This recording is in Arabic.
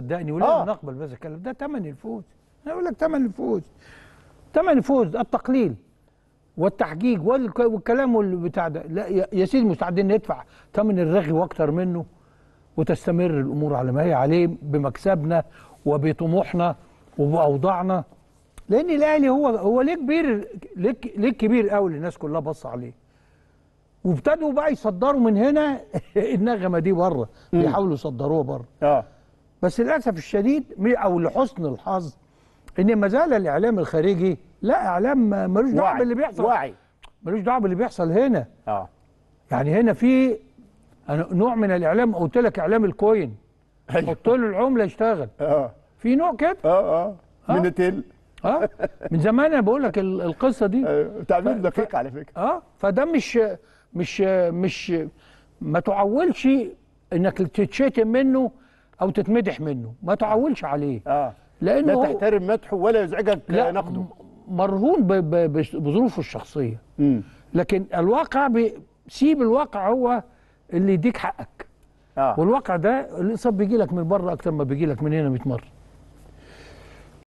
صدقني ولازم آه. نقبل بهذا الكلام ده ثمن الفوز. أنا أقول لك ثمن الفوز. ثمن الفوز التقليل والتحجيج والك- والكلام اللي بتاع ده. لا يا سيدي مستعدين ندفع ثمن الرغي وأكتر منه وتستمر الأمور على ما هي عليه بمكسبنا وبطموحنا وبأوضاعنا. لأن الأهلي هو هو ليه كبير ليه كبير قوي الناس كلها بص عليه. وابتدوا بقى يصدروا من هنا النغمة دي بره بيحاولوا يصدروها بره. آه. بس للأسف الشديد أو لحسن الحظ إن ما زال الإعلام الخارجي لا إعلام ملوش دعوة وعي باللي بيحصل. وعي ملوش دعوة باللي بيحصل هنا. آه. يعني هنا في نوع من الإعلام قلت لك إعلام الكوين. حط له العملة يشتغل آه. في نوع كده؟ آه آه. من التل آه. من زمان أنا بقول لك ال- القصة دي. أيوة. تعبير دقيق على فكرة. آه. فده مش مش مش ما تعولش إنك تتشتم منه أو تتمدح منه. ما تعولش عليه. آه. لأنه لا تحترم مدحه ولا يزعجك لا نقده. م- مرهون بظروفه الشخصية. امم لكن الواقع بي- سيب الواقع هو اللي يديك حقك. آه. والواقع ده الانصاف بيجي لك من بره أكتر ما بيجي لك من هنا 100 مرة.